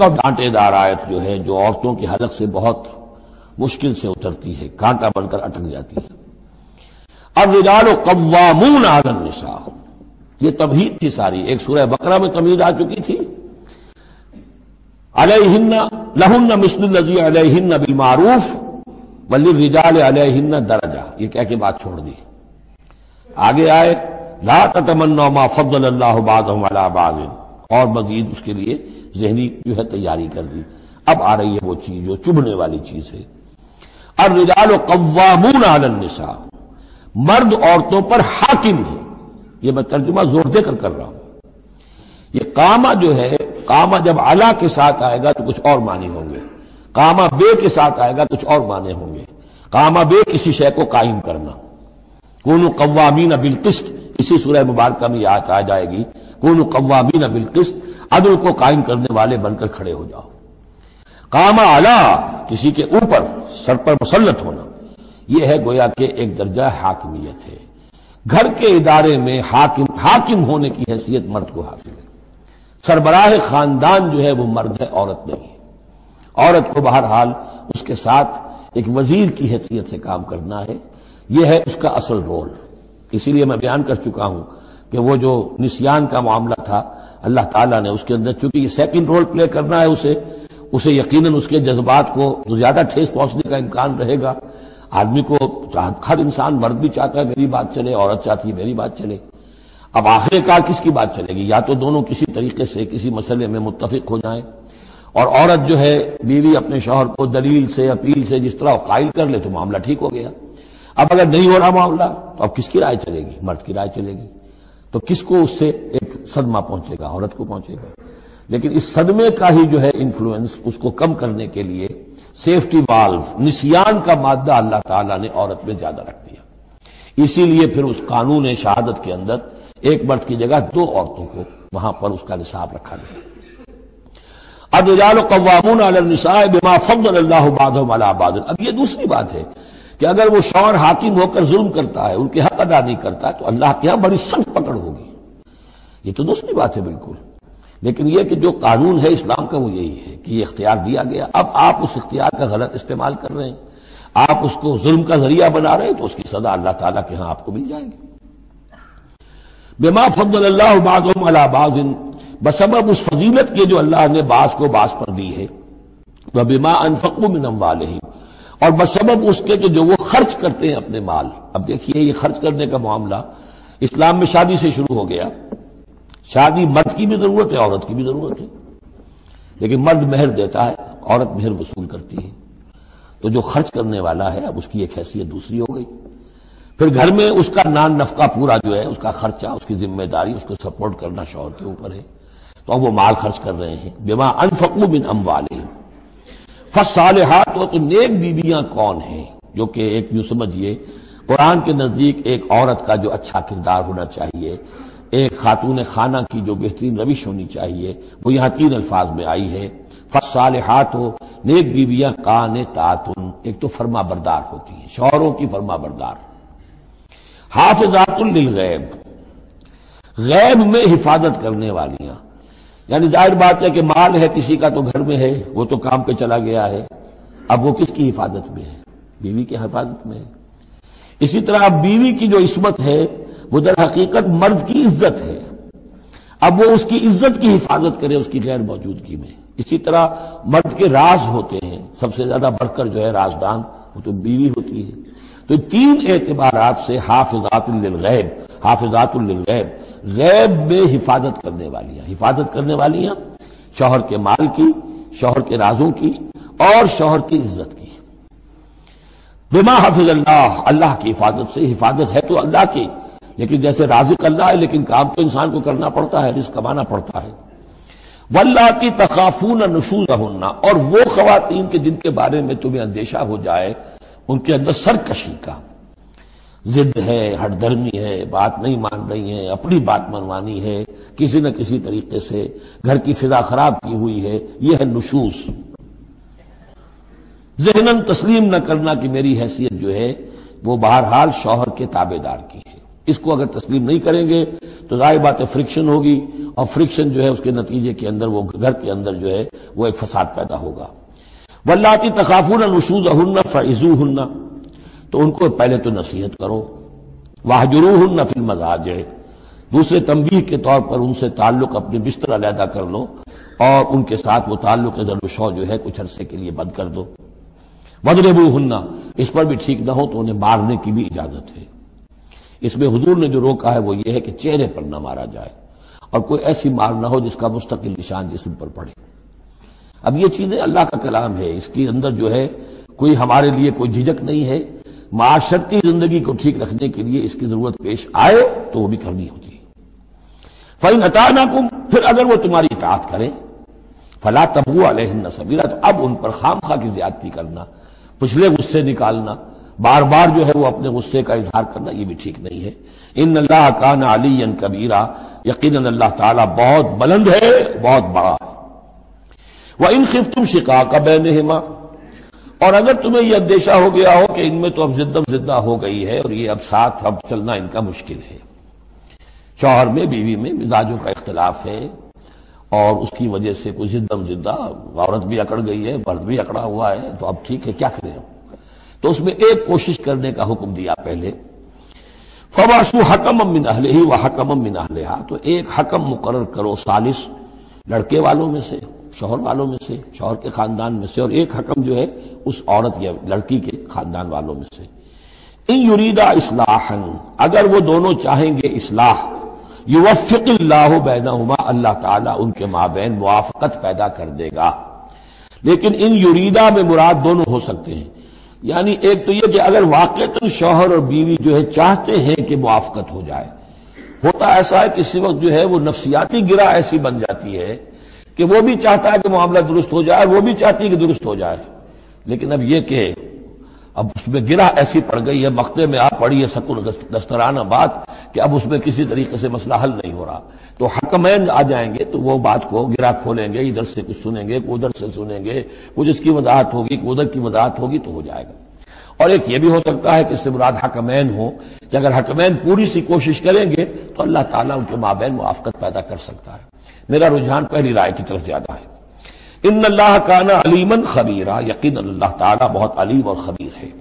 کب ڈانٹے دار آیت جو ہے، جو عورتوں کی حلق سے بہت مشکل سے اترتی ہے کانٹا بن کر اٹک جاتی ہے۔ اب رجال و قوامون علی النساء۔ یہ تمہید تھی ساری۔ ایک سورہ بقرہ میں تمہید آ چکی تھی۔ علیہن، لہن مثل الذی علیہن بالمعروف وللرجال علیہن درجہ۔ یہ کہہ کے بات چھوڑ دی۔ آگے آئے، لا تتمنوا ما فضل اللہ بعضهم على بعض۔ اور مزید اس کے لیے ذہنی جو ہے تیاری کر دی۔ اب آ رہی ہے وہ چیز جو چبھنے والی چیز ہے۔ الرجال قوامون علی النساء۔ مرد عورتوں پر حاکم ہے یہ میں ترجمہ زور دے کر کر رہا ہوں۔ یہ کاما جو ہے، کاما جب اعلی کے ساتھ آئے گا تو کچھ اور معنی ہوں گے۔ کاما بے کے ساتھ آئے گا کچھ اور معنی ہوں گے۔ کاما بے کسی شے کو قائم کرنا۔ کون قوامین بالقسط۔ اسی سورہ مبارکہ میں یاد آ جائے گی۔ کون قوامین بالقسط، عدل کو قائم کرنے والے بن کر کھڑے ہو جاؤ۔ کاما اعلی کسی کے اوپر، سر پر مسلط ہونا۔ یہ ہے گویا کہ ایک درجہ حاکمیت ہے۔ گھر کے ادارے میں حاکم حاکم ہونے کی حیثیت مرد کو حاصل ہے۔ سربراہ خاندان جو ہے وہ مرد ہے، عورت نہیں ہے۔ عورت کو بہرحال اس کے ساتھ ایک وزیر کی حیثیت سے کام کرنا ہے۔ یہ ہے اس کا اصل رول۔ اسی لیے میں بیان کر چکا ہوں کہ وہ جو نسیان کا معاملہ تھا، اللہ تعالیٰ نے اس کے اندر چونکہ یہ سیکنڈ رول پلے کرنا ہے اسے اسے یقیناً اس کے جذبات کو زیادہ ٹھیس پہنچنے کا امکان رہے گا۔ آدمی کو ہر انسان مرد بھی چاہتا ہے میری بات چلے، عورت چاہتی ہے میری بات چلے۔ اب آخر کار کس کی بات چلے گی؟ یا تو دونوں کسی طریقے سے کسی مسئلے میں متفق ہو جائیں۔ اور عورت جو ہے، بیوی اپنے شوہر کو دلیل سے، اپیل سے جس طرح قائل کر لے تو معاملہ ٹھیک ہو گیا۔ اب اگر نہیں ہو رہا معاملہ، تو اب کس کی رائے چلے گی؟ مرد کی رائے چلے گی۔ تو کس کو اس سے ایک صدمہ پہنچے گا، عورت کو پہنچے گا؟ لیکن اس صدمے کا ہی جو ہے انفلوئنس اس کو کم کرنے کے لیے سیفٹی والو نسیان کا مادہ اللہ تعالیٰ نے عورت میں زیادہ رکھ دیا۔ اسی لیے پھر اس قانون شہادت کے اندر ایک مرد کی جگہ دو عورتوں کو وہاں پر اس کا نصاب رکھا گیا۔ اب رجال قوامون علی النساء بما فضل اللہ بعضهم على بعض۔ اب یہ دوسری بات ہے کہ اگر وہ شوہر حاکم ہو کر ظلم کرتا ہے، ان کے حق ادا نہیں کرتا ہے تو اللہ کے ہاں بڑی سخت پکڑ ہوگی۔ یہ تو دوسری بات ہے بالکل۔ لیکن یہ کہ جو قانون ہے اسلام کا وہ یہی ہے کہ یہ اختیار دیا گیا۔ اب آپ اس اختیار کا غلط استعمال کر رہے ہیں۔ آپ اس کو ظلم کا ذریعہ بنا رہے ہیں تو اس کی سزا اللہ تعالیٰ کے ہاں آپ کو مل جائے گی۔ بما فضل اللہ بعضهم على بعض، بسبب اس فضیلت کے جو اللہ نے بعض کو بعض پر دی ہے۔ وہ بما انفقوا من اموالهم اور بسبب اس کے کہ جو وہ خرچ کرتے ہیں اپنے مال۔ اب دیکھیے یہ خرچ کرنے کا معاملہ اسلام میں شادی سے شروع ہو گیا۔ شادی مرد کی بھی ضرورت ہے، عورت کی بھی ضرورت ہے۔ لیکن مرد مہر دیتا ہے، عورت مہر وصول کرتی ہے۔ تو جو خرچ کرنے والا ہے، اب اس کی ایک حیثیت دوسری ہو گئی۔ پھر گھر میں اس کا نان نفقہ پورا جو ہے، اس کا خرچہ، اس کی ذمہ داری، اس کو سپورٹ کرنا شوہر کے اوپر ہے۔ تو اب وہ مال خرچ کر رہے ہیں۔ بما انفقو من اموالہم۔ فالصالحات تو نیک بیویاں کون ہیں؟ جو کہ ایک یوں سمجھئے، قرآن کے نزدیک ایک عورت کا جو اچھا کردار ہونا چاہیے، ایک خاتون خانہ کی جو بہترین روش ہونی چاہیے، وہ یہاں تین الفاظ میں آئی ہے۔ فصالحات ہو نیک بیویاں کان تاتن، ایک تو فرما بردار ہوتی ہیں، شوہروں کی فرما بردار۔ حافظات للغیب۔ غیب میں حفاظت کرنے والیاں۔ یعنی ظاہر بات ہے کہ مال ہے، کسی کا تو گھر میں ہے، وہ تو کام پہ چلا گیا ہے۔ اب وہ کس کی حفاظت میں ہے؟ بیوی کی حفاظت میں ہے۔ اسی طرح اب بیوی کی جو عصمت ہے، وہ در حقیقت مرد کی عزت ہے۔ اب وہ اس کی عزت کی حفاظت کرے اس کی غیر موجودگی میں۔ اسی طرح مرد کے راز ہوتے ہیں۔ سب سے زیادہ بڑھ کر جو ہے رازدان، وہ تو بیوی ہوتی ہے۔ تو تین اعتبارات سے حافظات للغیب حافظات للغیب۔ غیب میں حفاظت کرنے والیاں حفاظت کرنے والیاں شوہر کے مال کی، شوہر کے رازوں کی اور شوہر کی عزت کی۔ بما حافظ اللہ اللہ کی حفاظت سے حفاظت ہے تو اللہ کی۔ لیکن جیسے رازق اللہ ہے، لیکن کام تو انسان کو کرنا پڑتا ہے، رزق کمانا پڑتا ہے۔ واللہ کی تخافون نشوز اور وہ خواتین کے جن کے بارے میں تمہیں اندیشہ ہو جائے، ان کے اندر سرکشی کا۔ ضد ہے، ہٹ دھرمی ہے، بات نہیں مان رہی ہے اپنی بات منوانی ہے، کسی نہ کسی طریقے سے گھر کی فضا خراب کی ہوئی ہے، یہ ہے نشوز۔ ذہن تسلیم نہ کرنا کہ میری حیثیت جو ہے، وہ بہرحال شوہر کے تابے دار کی ہے۔ اس کو اگر تسلیم نہیں کریں گے، تو ظاہر بات فرکشن ہوگی، اور فرکشن جو ہے، اس کے نتیجے کے اندر، وہ گھر کے اندر جو ہے، وہ ایک فساد پیدا ہوگا۔ ولاتی تخافون نشوز ہن فعزو ہن تو ان کو پہلے تو نصیحت کرو۔ واہجرو ہن فل مزاج دوسرے تنبیہ کے طور پر ان سے تعلق اپنے بستر علیحدہ کر لو اور ان کے ساتھ وہ تعلق و شو جو ہے کچھ عرصے کے لیے بند کر دو۔ بدربو ہننا اس پر بھی ٹھیک نہ ہو تو انہیں مارنے کی بھی اجازت ہے۔ اس میں حضور نے جو روکا ہے وہ یہ ہے کہ چہرے پر نہ مارا جائے اور کوئی ایسی مار نہ ہو جس کا مستقل نشان جسم پر پڑے۔ اب یہ چیزیں اللہ کا کلام ہے۔ اس کے اندر جو ہے کوئی ہمارے لیے کوئی جھجک نہیں ہے۔ معاشرتی زندگی کو ٹھیک رکھنے کے لیے اس کی ضرورت پیش آئے تو وہ بھی کرنی ہوتی ہے۔ فن عطا پھر اگر وہ تمہاری اطاعت کرے۔ فلا تبو علیہ سبیرہ تو اب ان پر خام خواہ کی زیادتی کرنا، پچھلے غصے نکالنا بار بار جو ہے وہ اپنے غصے کا اظہار کرنا، یہ بھی ٹھیک نہیں ہے۔ ان اللہ کان علی کبیرہ یقیناً اللہ تعالیٰ بہت بلند ہے، بہت بڑا ہے۔ وہ ان خف تم شکا کا بین اور اگر تمہیں یہ اندیشہ ہو گیا ہو کہ ان میں تو اب زدم زدہ ہو گئی ہے اور یہ اب ساتھ اب چلنا ان کا مشکل ہے۔ شوہر میں، بیوی میں مزاجوں کا اختلاف ہے اور اس کی وجہ سے کوئی زدم زدہ عورت بھی اکڑ گئی ہے، مرد بھی اکڑا ہوا ہے، تو اب ٹھیک ہے، کیا کریں تو اس میں ایک کوشش کرنے کا حکم دیا پہلے۔ فواسو حکم من ہی و حکم من اہلہا تو ایک حکم مقرر کرو سالس لڑکے والوں میں سے۔ شوہر والوں میں سے، شوہر کے خاندان میں سے، اور ایک حکم جو ہے، اس عورت یا لڑکی کے خاندان والوں میں سے۔ ان یریدا اصلاح اگر وہ دونوں چاہیں گے اصلاح، یوفق اللہ بینہما، اللہ تعالیٰ ان کے مابین موافقت پیدا کر دے گا۔ لیکن ان یریدا میں مراد دونوں ہو سکتے ہیں۔ یعنی ایک تو یہ کہ اگر واقع شوہر اور بیوی جو ہے چاہتے ہیں کہ موافقت ہو جائے، ہوتا ایسا ہے کسی وقت جو ہے وہ نفسیاتی گرا ایسی بن جاتی ہے کہ وہ بھی چاہتا ہے کہ معاملہ درست ہو جائے، وہ بھی چاہتی ہے کہ درست ہو جائے۔ لیکن اب یہ کہ اب اس میں گرا ایسی پڑ گئی ہے مقتے میں آپ پڑھی ہے سکون دسترانہ بات کہ اب اس میں کسی طریقے سے مسئلہ حل نہیں ہو رہا۔ تو حکمین آ جائیں گے تو وہ بات کو گرا کھولیں گے، ادھر سے کچھ سنیں گے ادھر سے سنیں گے، کچھ اس کی وضاحت ہوگی ادھر کی وضاحت ہوگی تو ہو جائے گا۔ اور ایک یہ بھی ہو سکتا ہے کہ اس سے مراد حکمین ہو کہ اگر حکمین پوری سی کوشش کریں گے تو اللہ تعالیٰ ان کے مابین موافقت پیدا کر سکتا ہے۔ میرا رجحان پہلی رائے کی طرف زیادہ ہے۔ ان اللہ کا نا علیمن خبیرہ یقین اللہ تعالیٰ بہت علیم اور خبیر ہے۔